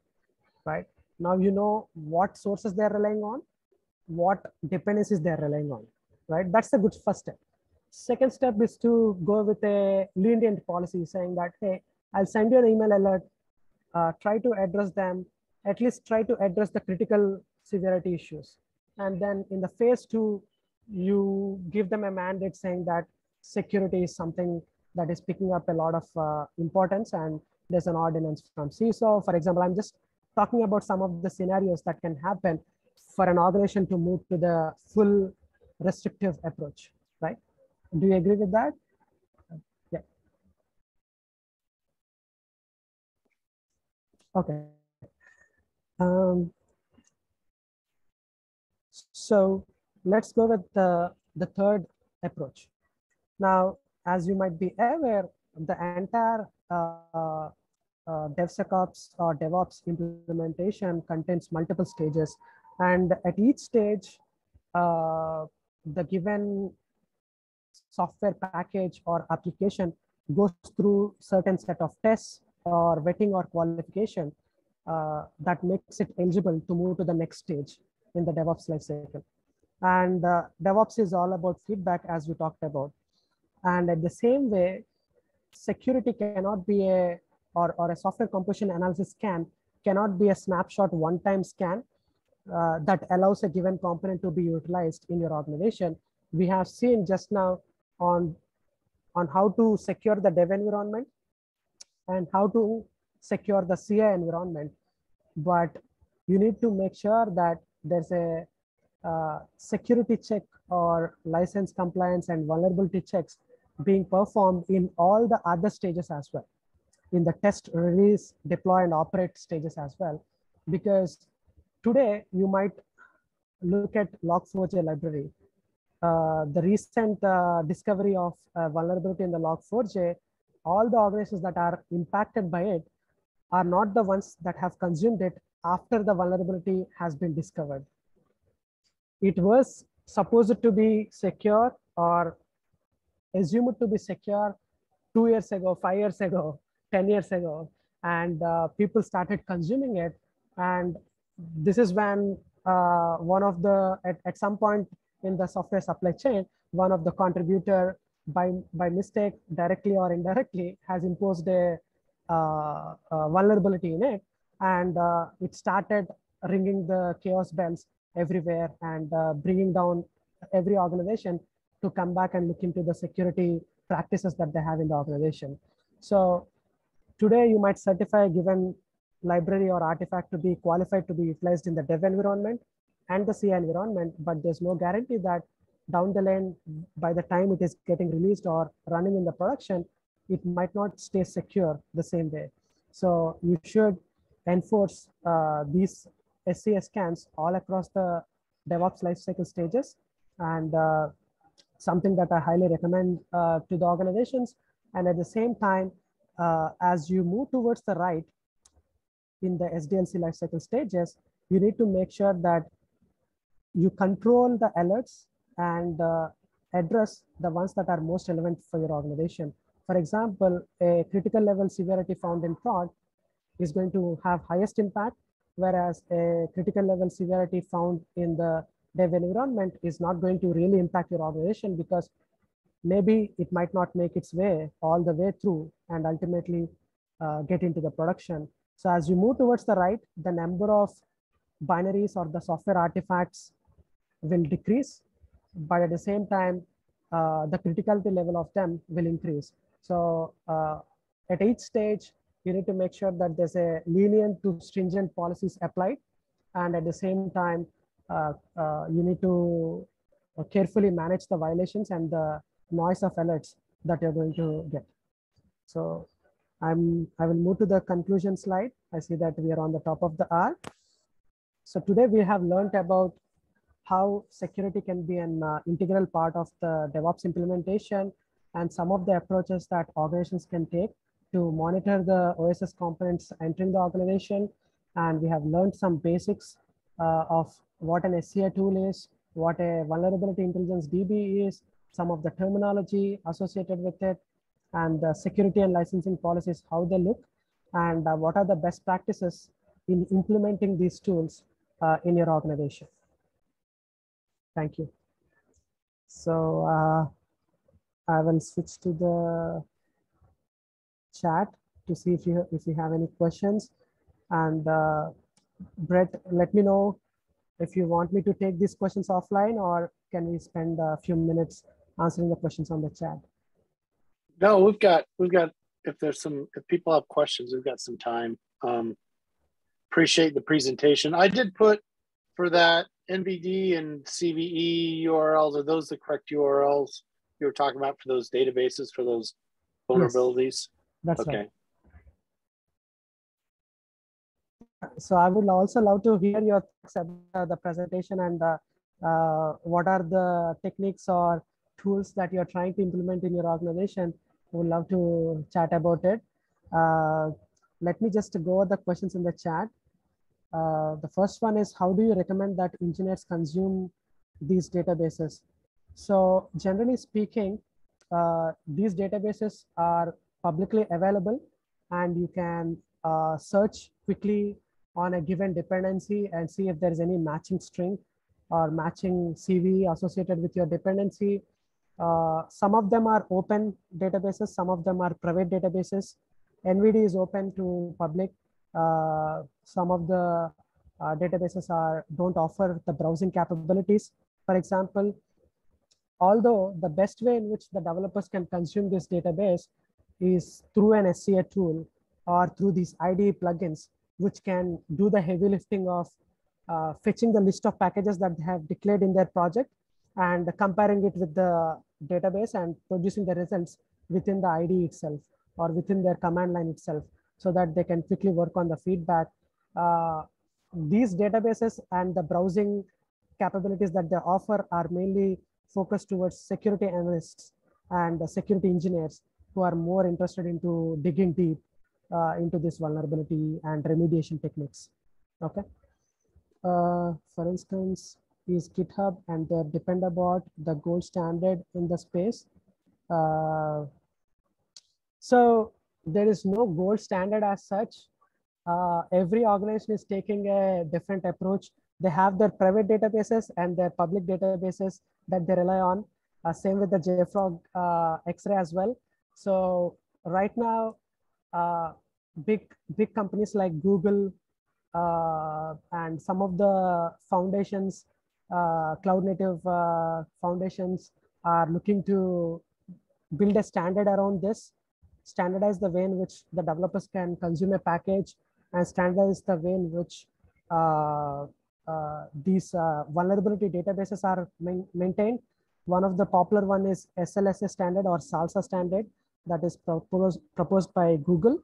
right? Now you know what sources they're relying on, what dependencies they're relying on, right? That's the good first step. Second step is to go with a lenient policy saying that, hey, I'll send you an email alert, uh, try to address them, at least try to address the critical severity issues. And then in the phase two, you give them a mandate saying that security is something that is picking up a lot of uh, importance and there's an ordinance from CISO. For example, I'm just talking about some of the scenarios that can happen for an organization to move to the full restrictive approach, right? Do you agree with that? Yeah. Okay. Um, so let's go with the, the third approach. Now, as you might be aware, the entire uh, uh, DevSecOps or DevOps implementation contains multiple stages. And at each stage, uh, the given software package or application goes through certain set of tests or vetting or qualification uh, that makes it eligible to move to the next stage in the DevOps lifecycle. And uh, DevOps is all about feedback as we talked about. And at the same way, security cannot be a, or, or a software composition analysis scan cannot be a snapshot one-time scan uh, that allows a given component to be utilized in your organization. We have seen just now on, on how to secure the dev environment and how to secure the CI environment. But you need to make sure that there's a uh, security check or license compliance and vulnerability checks being performed in all the other stages as well in the test release deploy and operate stages as well because today you might look at log4j library uh, the recent uh, discovery of uh, vulnerability in the log4j all the organizations that are impacted by it are not the ones that have consumed it after the vulnerability has been discovered. It was supposed to be secure or assumed to be secure two years ago, five years ago, 10 years ago, and uh, people started consuming it. And this is when uh, one of the, at, at some point in the software supply chain, one of the contributor by, by mistake, directly or indirectly, has imposed a, a vulnerability in it. And uh, it started ringing the chaos bells everywhere and uh, bringing down every organization to come back and look into the security practices that they have in the organization. So today you might certify a given library or artifact to be qualified to be utilized in the dev environment and the CI environment, but there's no guarantee that down the lane, by the time it is getting released or running in the production, it might not stay secure the same way. So you should enforce uh, these SCA scans all across the DevOps lifecycle stages. And uh, something that I highly recommend uh, to the organizations. And at the same time, uh, as you move towards the right in the SDLC lifecycle stages, you need to make sure that you control the alerts and uh, address the ones that are most relevant for your organization. For example, a critical level severity found in prod is going to have highest impact, whereas a critical level severity found in the dev environment is not going to really impact your organization because maybe it might not make its way all the way through and ultimately uh, get into the production. So as you move towards the right, the number of binaries or the software artifacts will decrease, but at the same time, uh, the criticality level of them will increase. So uh, at each stage, you need to make sure that there's a lenient to stringent policies applied. And at the same time, uh, uh, you need to carefully manage the violations and the noise of alerts that you're going to get. So I'm, I will move to the conclusion slide. I see that we are on the top of the hour. So today we have learned about how security can be an uh, integral part of the DevOps implementation and some of the approaches that organizations can take to monitor the OSS components entering the organization. And we have learned some basics uh, of what an SCA tool is, what a vulnerability intelligence DB is, some of the terminology associated with it, and the security and licensing policies, how they look, and uh, what are the best practices in implementing these tools uh, in your organization. Thank you. So uh, I will switch to the chat to see if you if you have any questions. And uh, Brett, let me know if you want me to take these questions offline or can we spend a few minutes answering the questions on the chat? No, we've got, we've got, if there's some, if people have questions, we've got some time. Um, appreciate the presentation. I did put for that NVD and CVE URLs, are those the correct URLs you were talking about for those databases, for those vulnerabilities? Yes, that's okay. right. so I would also love to hear your thoughts about the presentation and uh, uh, what are the techniques or tools that you're trying to implement in your organization. Would love to chat about it. Uh, let me just go over the questions in the chat. Uh, the first one is how do you recommend that engineers consume these databases? So generally speaking, uh, these databases are publicly available and you can uh, search quickly on a given dependency and see if there's any matching string or matching CVE associated with your dependency. Uh, some of them are open databases, some of them are private databases. NVD is open to public. Uh, some of the uh, databases are don't offer the browsing capabilities. For example, although the best way in which the developers can consume this database is through an SCA tool or through these IDE plugins, which can do the heavy lifting of uh, fetching the list of packages that they have declared in their project and comparing it with the database and producing the results within the IDE itself or within their command line itself so that they can quickly work on the feedback. Uh, these databases and the browsing capabilities that they offer are mainly focused towards security analysts and security engineers who are more interested into digging deep uh, into this vulnerability and remediation techniques. Okay. Uh, for instance, is GitHub and their Dependabot the gold standard in the space? Uh, so there is no gold standard as such. Uh, every organization is taking a different approach they have their private databases and their public databases that they rely on. Uh, same with the JFrog uh, Xray as well. So right now, uh, big big companies like Google uh, and some of the foundations, uh, cloud native uh, foundations are looking to build a standard around this, standardize the way in which the developers can consume a package and standardize the way in which these uh, vulnerability databases are main maintained. One of the popular one is SLSA standard or SALSA standard that is proposed, proposed by Google.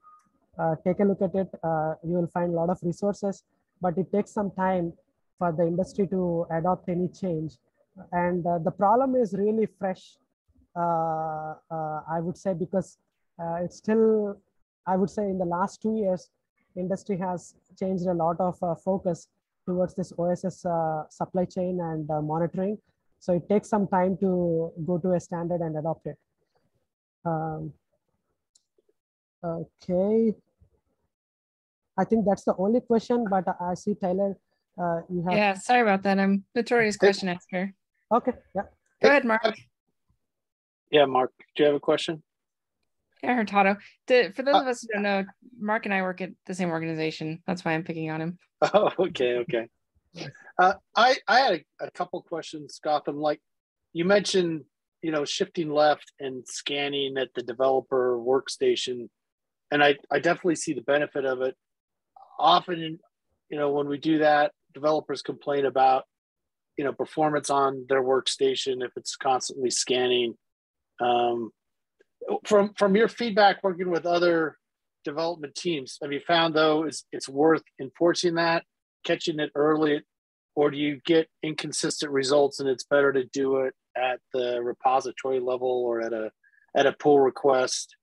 Uh, take a look at it. Uh, you will find a lot of resources, but it takes some time for the industry to adopt any change. And uh, the problem is really fresh, uh, uh, I would say, because uh, it's still, I would say in the last two years, industry has changed a lot of focus towards this OSS supply chain and monitoring. So it takes some time to go to a standard and adopt it. Um, okay. I think that's the only question, but I see Tyler, uh, you have. Yeah, sorry about that. I'm notorious question asker. Okay, yeah. Go ahead, Mark. Yeah, Mark, do you have a question? Yeah, Hurtado. To, for those Uh, of us who don't know, Mark and I work at the same organization. That's why I'm picking on him. *laughs* Oh, okay, okay. Uh, I I had a, a couple questions, Gowtham. Like you mentioned, you know, shifting left and scanning at the developer workstation, and I I definitely see the benefit of it. Often, you know, when we do that, developers complain about you know performance on their workstation if it's constantly scanning. Um, from from your feedback working with other development teams, have you found though it's it's worth enforcing that, catching it early, or do you get inconsistent results and it's better to do it at the repository level or at a at a pull request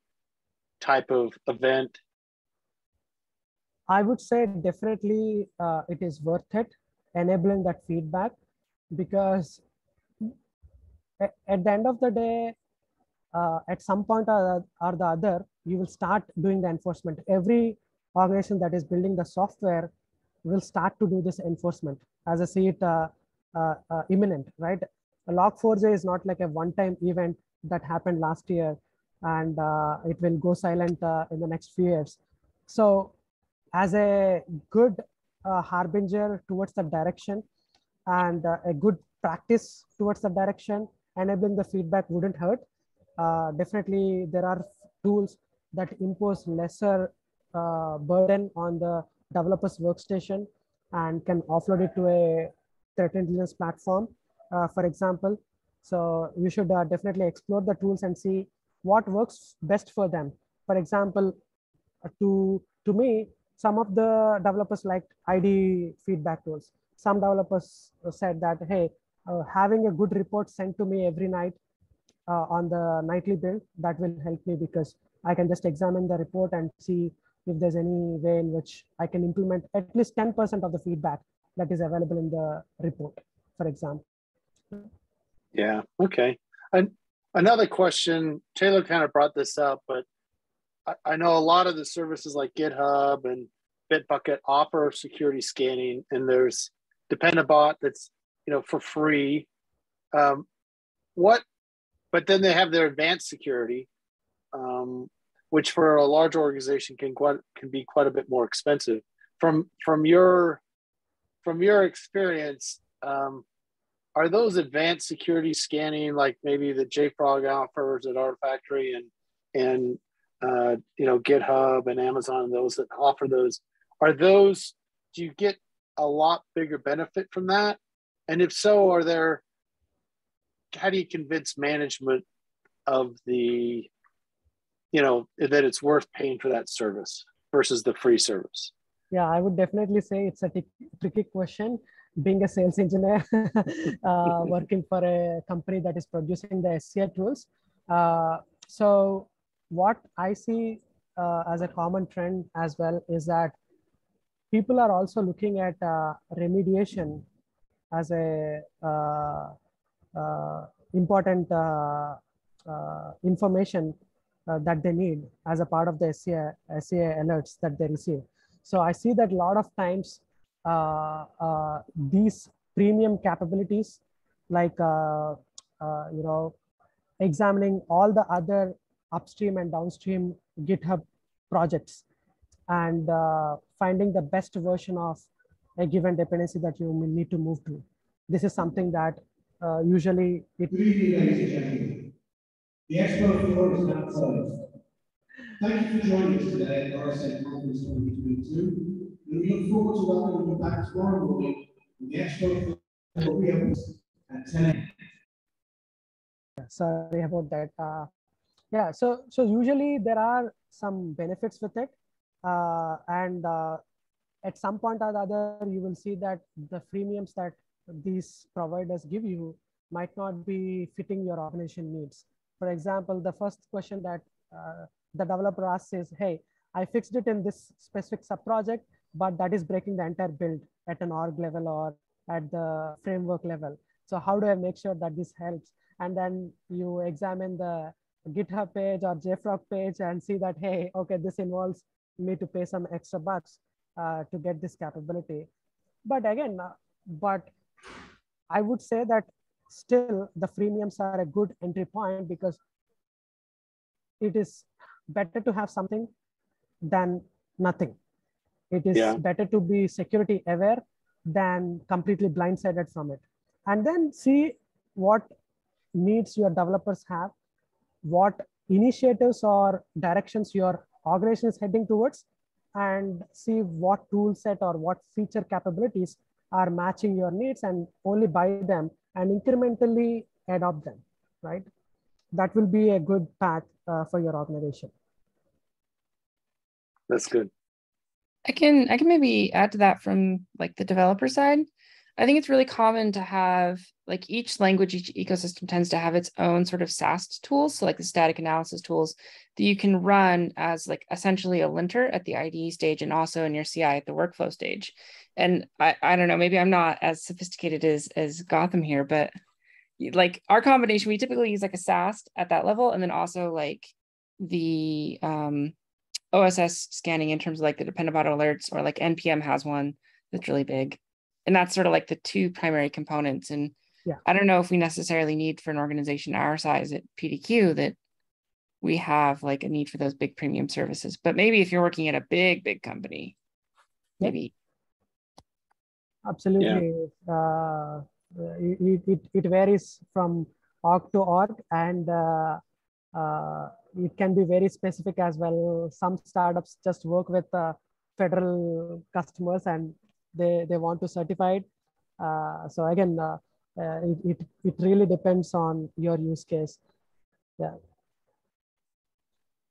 type of event? I would say definitely uh, it is worth it enabling that feedback because at, at the end of the day, uh, at some point or, or the other, you will start doing the enforcement. Every organization that is building the software will start to do this enforcement as I see it uh, uh, uh imminent, right? Log4j is not like a one-time event that happened last year and uh, it will go silent uh, in the next few years. So as a good harbinger towards the direction and a good practice towards the direction, enabling the feedback wouldn't hurt uh, definitely there are tools that impose lesser uh, burden on the developer's workstation and can offload it to a threat intelligence platform, uh, for example. So you should uh, definitely explore the tools and see what works best for them. For example, uh, to, to me, some of the developers liked ID feedback tools. Some developers said that, hey, having a good report sent to me every night uh, on the nightly build, that will help me because I can just examine the report and see if there's any way in which I can implement at least 10% of the feedback that is available in the report, for example. Yeah, okay. And another question, Taylor kind of brought this up, but I, I know a lot of the services like GitHub and Bitbucket offer security scanning, and there's Dependabot that's you know for free. Um, what but then they have their advanced security, um, which for a large organization can quite can be quite a bit more expensive. From from your from your experience, um, are those advanced security scanning like maybe the JFrog offers at Artifactory and and uh, you know GitHub and Amazon and those that offer those are those do you get a lot bigger benefit from that? And if so, are there how do you convince management of the you know that it's worth paying for that service versus the free service? Yeah i would definitely say it's a t- tricky question. Being a sales engineer *laughs* uh, *laughs* working for a company that is producing the SCI tools uh, so what i see uh, as a common trend as well is that people are also looking at uh, remediation as a uh, important uh, uh, information that they need as a part of the SCI, SCI alerts that they receive. So I see that a lot of times uh, uh, these premium capabilities, like uh, uh, you know, examining all the other upstream and downstream GitHub projects, and uh, finding the best version of a given dependency that you need to move to. This is something that uh, usually it. Good evening, ladies and. The expo floor is now closed. Thank you for joining us today at RSA Conference 2022. And we look forward to welcoming you back tomorrow morning when the expo floor reopens at 10 a.m. Sorry about that. Uh, yeah, so so usually there are some benefits with it, uh, and uh, at some point or the other, you will see that the freemiums that these providers give you might not be fitting your organization needs. For example, the first question that uh, the developer asks is, hey, I fixed it in this specific subproject, but that is breaking the entire build at an org level or at the framework level. So how do I make sure that this helps? And then you examine the GitHub page or JFrog page and see that, hey, okay, this involves me to pay some extra bucks uh, to get this capability. But again, uh, but I would say that still the freemiums are a good entry point because it is better to have something than nothing. It is Yeah. better to be security aware than completely blindsided from it. And then see what needs your developers have, what initiatives or directions your organization is heading towards, and see what tool set or what feature capabilities are matching your needs and only buy them and incrementally adopt them, right? That will be a good path uh, for your organization. That's good. I can I can maybe add to that from like the developer side. I think it's really common to have like each language, each ecosystem tends to have its own sort of SAST tools. So like the static analysis tools that you can run as like essentially a linter at the IDE stage and also in your CI at the workflow stage. And I, I don't know, maybe I'm not as sophisticated as as Gowtham here, but like our combination, we typically use like a SAST at that level, and then also like the um OSS scanning in terms of like the dependent alerts or like NPM has one that's really big. And that's sort of like the two primary components. And Yeah. I don't know if we necessarily need for an organization our size at PDQ that we have like a need for those big premium services. But maybe if you're working at a big, big company, Yeah. maybe Absolutely. Uh, it, it, it varies from org to org and uh, uh, it can be very specific as well. Some startups just work with uh, federal customers and they, they want to certify it. Uh, so again, uh, uh, it, it, it really depends on your use case. Yeah.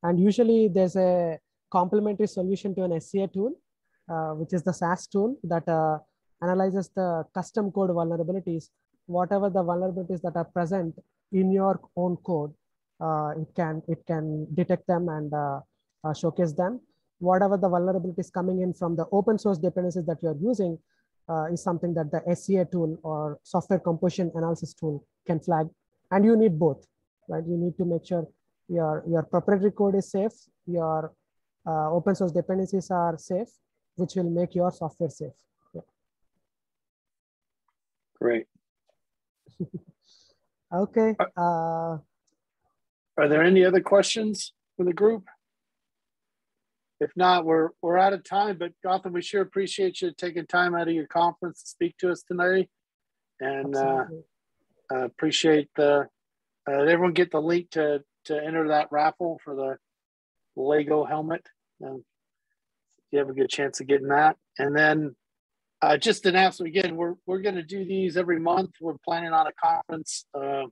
And usually there's a complementary solution to an SCA tool, uh, which is the SAST tool that uh, analyzes the custom code vulnerabilities, whatever the vulnerabilities that are present in your own code, it can it can detect them and showcase them. Whatever the vulnerabilities coming in from the open source dependencies that you're using uh, is something that the SCA tool or software composition analysis tool can flag. And you need both, right? You need to make sure your, your proprietary code is safe, your uh, open source dependencies are safe, which will make your software safe. Yeah. Great. *laughs* Okay. Uh, Are there any other questions for the group? If not, we're we're out of time. But Gowtham, we sure appreciate you taking time out of your conference to speak to us tonight, and uh, uh, appreciate the uh, everyone get the link to to enter that raffle for the Lego helmet. Um, you have a good chance of getting that, and then uh, just an announcement again. We're we're going to do these every month. We're planning on a conference uh,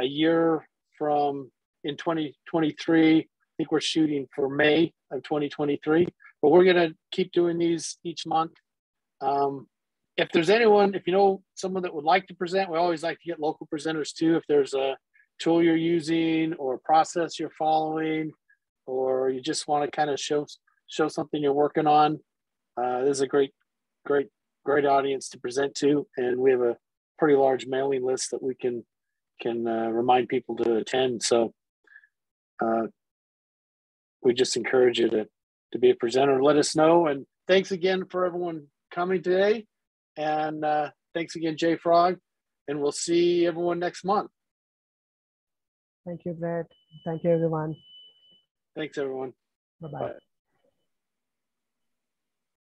a year from in 2023. I think we're shooting for May of 2023, but we're going to keep doing these each month. Um, if there's anyone, if you know someone that would like to present, we always like to get local presenters too. If there's a tool you're using or process you're following, or you just want to kind of show show something you're working on, uh, this is a great, great, great audience to present to, and we have a pretty large mailing list that we can can uh, remind people to attend. So uh, we just encourage you to to be a presenter. Let us know, and thanks again for everyone coming today. And uh, thanks again, JFrog. And we'll see everyone next month. Thank you, Brett. Thank you, everyone. Thanks, everyone. Bye-bye. Bye.